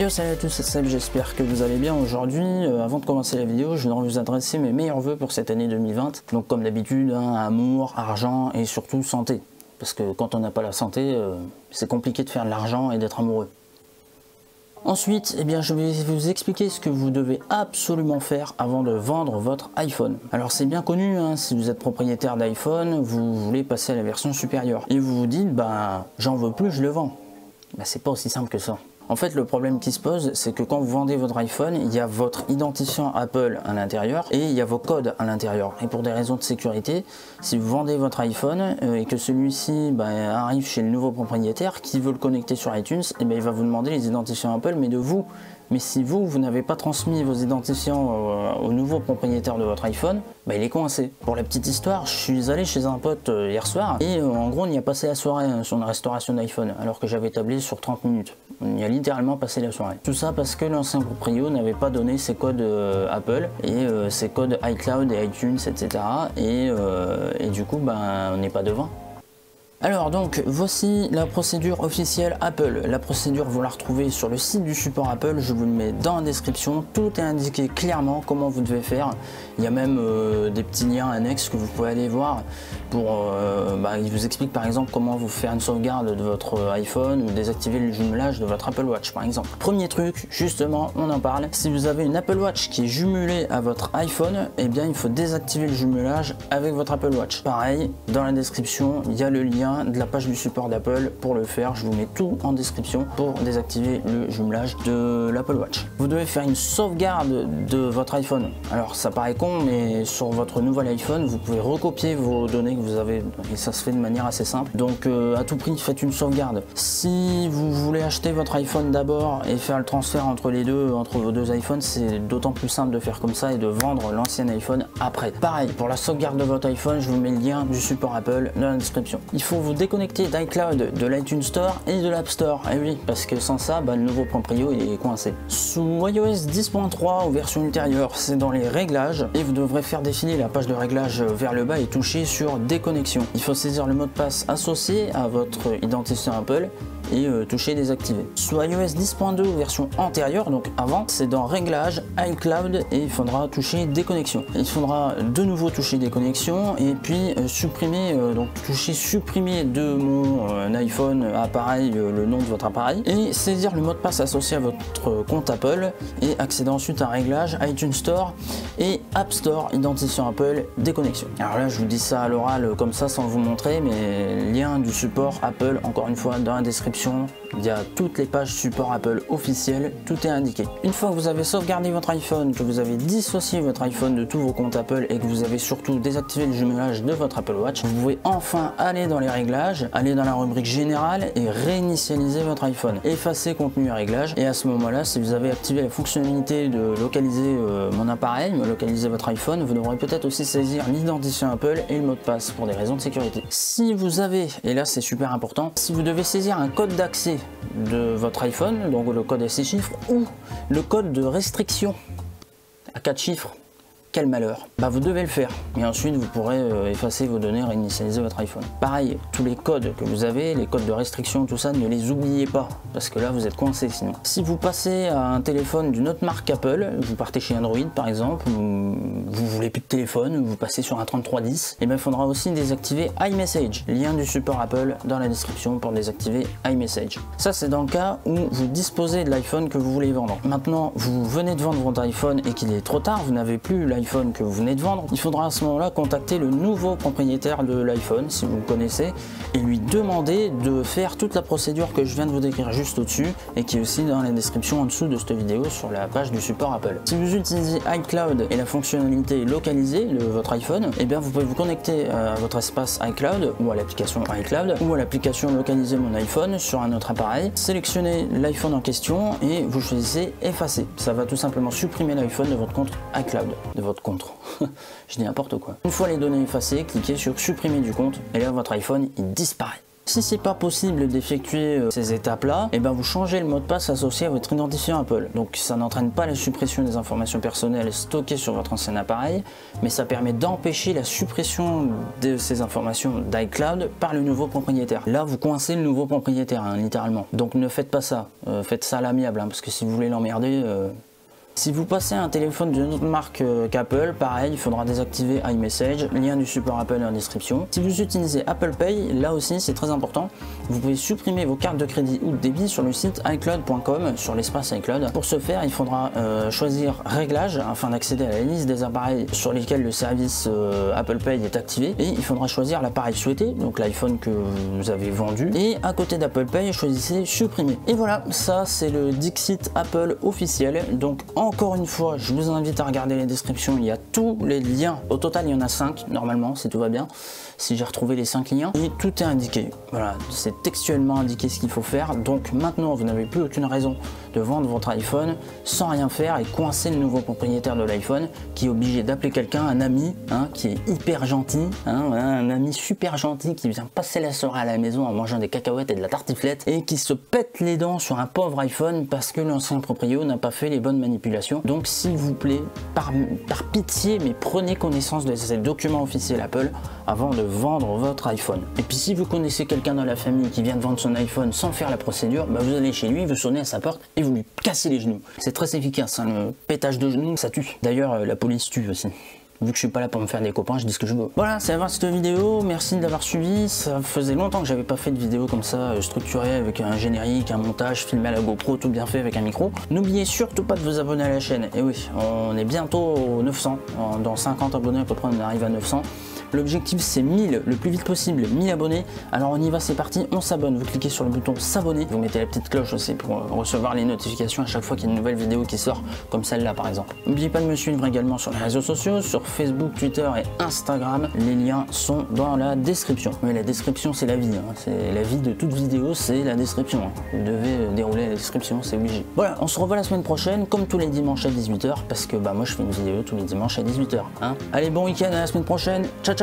Yo salut à tous, c'est j'espère que vous allez bien. Aujourd'hui, euh, avant de commencer la vidéo, je voudrais vous adresser mes meilleurs voeux pour cette année 2020. Donc comme d'habitude, hein, amour, argent et surtout santé. Parce que quand on n'a pas la santé, euh, c'est compliqué de faire de l'argent et d'être amoureux. Ensuite, eh bien, je vais vous expliquer ce que vous devez absolument faire avant de vendre votre iPhone. Alors c'est bien connu, hein, si vous êtes propriétaire d'iPhone, vous voulez passer à la version supérieure. Et vous vous dites, bah j'en veux plus, je le vends. Bah c'est pas aussi simple que ça. En fait, le problème qui se pose, c'est que quand vous vendez votre iPhone, il y a votre identifiant Apple à l'intérieur et il y a vos codes à l'intérieur. Et pour des raisons de sécurité, si vous vendez votre iPhone euh, et que celui-ci bah, arrive chez le nouveau propriétaire qui veut le connecter sur iTunes, et eh bien, il va vous demander les identifiants Apple, mais de vous. Mais si vous, vous n'avez pas transmis vos identifiants euh, au nouveau propriétaire de votre iPhone, bah, il est coincé. Pour la petite histoire, je suis allé chez un pote euh, hier soir et en gros on y a passé la soirée hein, sur une restauration d'iPhone alors que j'avais tablé sur 30 minutes. On y a littéralement passé la soirée. Tout ça parce que l'ancien proprio n'avait pas donné ses codes Apple et ses codes iCloud et iTunes, etc. Et, et du coup, ben, on n'est pas devant. Alors donc voici la procédure officielle Apple. La procédure vous la retrouvez sur le site du support Apple, je vous le mets dans la description. Tout est indiqué clairement comment vous devez faire. Il y a même euh, des petits liens annexes que vous pouvez aller voir pour euh, bah, il vous explique par exemple comment vous faire une sauvegarde de votre iPhone ou désactiver le jumelage de votre Apple Watch par exemple. Premier truc, justement, on en parle. Si vous avez une Apple Watch qui est jumelée à votre iPhone, eh bien il faut désactiver le jumelage avec votre Apple Watch. Pareil, dans la description, il y a le lien de la page du support d'Apple pour le faire. Je vous mets tout en description pour désactiver le jumelage de l'Apple Watch. Vous devez faire une sauvegarde de votre iPhone. Alors ça paraît con, mais sur votre nouvel iPhone, vous pouvez recopier vos données que vous avez et ça se fait de manière assez simple. Donc euh, à tout prix, faites une sauvegarde. Si vous voulez acheter votre iPhone d'abord et faire le transfert entre les deux, entre vos deux iPhones, c'est d'autant plus simple de faire comme ça et de vendre l'ancien iPhone après. Pareil, pour la sauvegarde de votre iPhone, je vous mets le lien du support Apple dans la description. Il faut vous déconnecter d'iCloud, de l'iTunes Store et de l'App Store. Et eh oui, parce que sans ça, bah, le nouveau proprio il est coincé. Sous iOS 10.3 ou version ultérieure, c'est dans les réglages et vous devrez faire défiler la page de réglage vers le bas et toucher sur déconnexion. Il faut saisir le mot de passe associé à votre identifiant Apple et euh, toucher désactiver. Sous iOS 10.2 version antérieure, donc avant, c'est dans Réglages, iCloud et il faudra toucher déconnexion. Il faudra de nouveau toucher déconnexion et puis euh, supprimer, euh, donc toucher supprimer de mon iPhone appareil le nom de votre appareil et saisir le mot de passe associé à votre compte Apple et accéder ensuite à Réglages, iTunes Store et App Store, identifiant Apple, déconnexion. Alors là, je vous dis ça à l'oral comme ça sans vous montrer, mais lien du support Apple, encore une fois, dans la description il y a toutes les pages support Apple officielles, tout est indiqué. Une fois que vous avez sauvegardé votre iPhone, que vous avez dissocié votre iPhone de tous vos comptes Apple et que vous avez surtout désactivé le jumelage de votre Apple Watch, vous pouvez enfin aller dans les réglages, aller dans la rubrique générale et réinitialiser votre iPhone. Effacer contenu et réglages et à ce moment-là, si vous avez activé la fonctionnalité de localiser euh, mon appareil, localiser votre iPhone, vous devrez peut-être aussi saisir l'identifiant Apple et le mot de passe pour des raisons de sécurité. Si vous avez, et là c'est super important, si vous devez saisir un code d'accès de votre iPhone, donc le code à 6 chiffres, ou le code de restriction à 4 chiffres quel malheur Bah vous devez le faire et ensuite vous pourrez euh, effacer vos données, réinitialiser votre iPhone. Pareil, tous les codes que vous avez, les codes de restriction, tout ça, ne les oubliez pas parce que là vous êtes coincé sinon. Si vous passez à un téléphone d'une autre marque Apple, vous partez chez Android par exemple, ou vous voulez plus de téléphone, vous passez sur un 3310, et bien il faudra aussi désactiver iMessage. Lien du support Apple dans la description pour désactiver iMessage. Ça c'est dans le cas où vous disposez de l'iPhone que vous voulez vendre. Maintenant, vous venez de vendre votre iPhone et qu'il est trop tard, vous n'avez plus l'iPhone que vous venez de vendre, il faudra à ce moment-là contacter le nouveau propriétaire de l'iPhone, si vous le connaissez, et lui demander de faire toute la procédure que je viens de vous décrire juste au-dessus et qui est aussi dans la description en dessous de cette vidéo sur la page du support Apple. Si vous utilisez iCloud et la fonctionnalité localisée de votre iPhone, et eh bien vous pouvez vous connecter à votre espace iCloud ou à l'application iCloud ou à l'application localiser mon iPhone sur un autre appareil, sélectionnez l'iPhone en question et vous choisissez effacer. Ça va tout simplement supprimer l'iPhone de votre compte iCloud, de votre contre. je dis n'importe quoi. Une fois les données effacées, cliquez sur supprimer du compte et là votre iPhone il disparaît. Si c'est pas possible d'effectuer euh, ces étapes-là, et eh ben vous changez le mot de passe associé à votre identifiant Apple. Donc ça n'entraîne pas la suppression des informations personnelles stockées sur votre ancien appareil, mais ça permet d'empêcher la suppression de ces informations d'iCloud par le nouveau propriétaire. Là, vous coincez le nouveau propriétaire, hein, littéralement. Donc ne faites pas ça. Euh, faites ça à l'amiable, hein, parce que si vous voulez l'emmerder, euh, si vous passez un téléphone d'une autre marque euh, qu'Apple, pareil, il faudra désactiver iMessage, lien du support Apple en description. Si vous utilisez Apple Pay, là aussi c'est très important, vous pouvez supprimer vos cartes de crédit ou de débit sur le site iCloud.com, sur l'espace iCloud. Pour ce faire, il faudra euh, choisir Réglages afin d'accéder à la liste des appareils sur lesquels le service euh, Apple Pay est activé et il faudra choisir l'appareil souhaité, donc l'iPhone que vous avez vendu et à côté d'Apple Pay, choisissez Supprimer. Et voilà, ça c'est le Dixit Apple officiel, donc encore une fois, je vous invite à regarder les descriptions, il y a tous les liens. Au total, il y en a 5 normalement, si tout va bien. Si j'ai retrouvé les 5 liens, et tout est indiqué. Voilà, c'est textuellement indiqué ce qu'il faut faire. Donc maintenant, vous n'avez plus aucune raison de vendre votre iPhone sans rien faire et coincer le nouveau propriétaire de l'iPhone qui est obligé d'appeler quelqu'un, un ami, hein, qui est hyper gentil, hein, un ami super gentil qui vient passer la soirée à la maison en mangeant des cacahuètes et de la tartiflette et qui se pète les dents sur un pauvre iPhone parce que l'ancien propriétaire n'a pas fait les bonnes manipulations. Donc s'il vous plaît, par, pitié, mais prenez connaissance de ces documents officiels Apple avant de vendre votre iPhone. Et puis si vous connaissez quelqu'un dans la famille qui vient de vendre son iPhone sans faire la procédure, bah vous allez chez lui, vous sonnez à sa porte et vous lui cassez les genoux. C'est très efficace, hein, le pétage de genoux, ça tue. D'ailleurs, euh, la police tue aussi vu que je suis pas là pour me faire des copains, je dis ce que je veux. Voilà, c'est la cette vidéo, merci d'avoir suivi, ça faisait longtemps que j'avais pas fait de vidéo comme ça, euh, structurée avec un générique, un montage, filmé à la GoPro, tout bien fait avec un micro. N'oubliez surtout pas de vous abonner à la chaîne, et oui, on est bientôt aux 900, dans 50 abonnés à peu près on arrive à 900. L'objectif c'est 1000 le plus vite possible, 1000 abonnés. Alors on y va, c'est parti, on s'abonne. Vous cliquez sur le bouton s'abonner, vous mettez la petite cloche aussi pour euh, recevoir les notifications à chaque fois qu'il y a une nouvelle vidéo qui sort, comme celle-là par exemple. N'oubliez pas de me suivre également sur les réseaux sociaux, sur Facebook, Twitter et Instagram. Les liens sont dans la description. Mais la description c'est la vie, hein. c'est la vie de toute vidéo, c'est la description. Hein. Vous devez euh, dérouler la description, c'est obligé. Voilà, on se revoit la semaine prochaine, comme tous les dimanches à 18h, parce que bah moi je fais une vidéo tous les dimanches à 18h. Hein. Allez, bon week-end, à la semaine prochaine, ciao ciao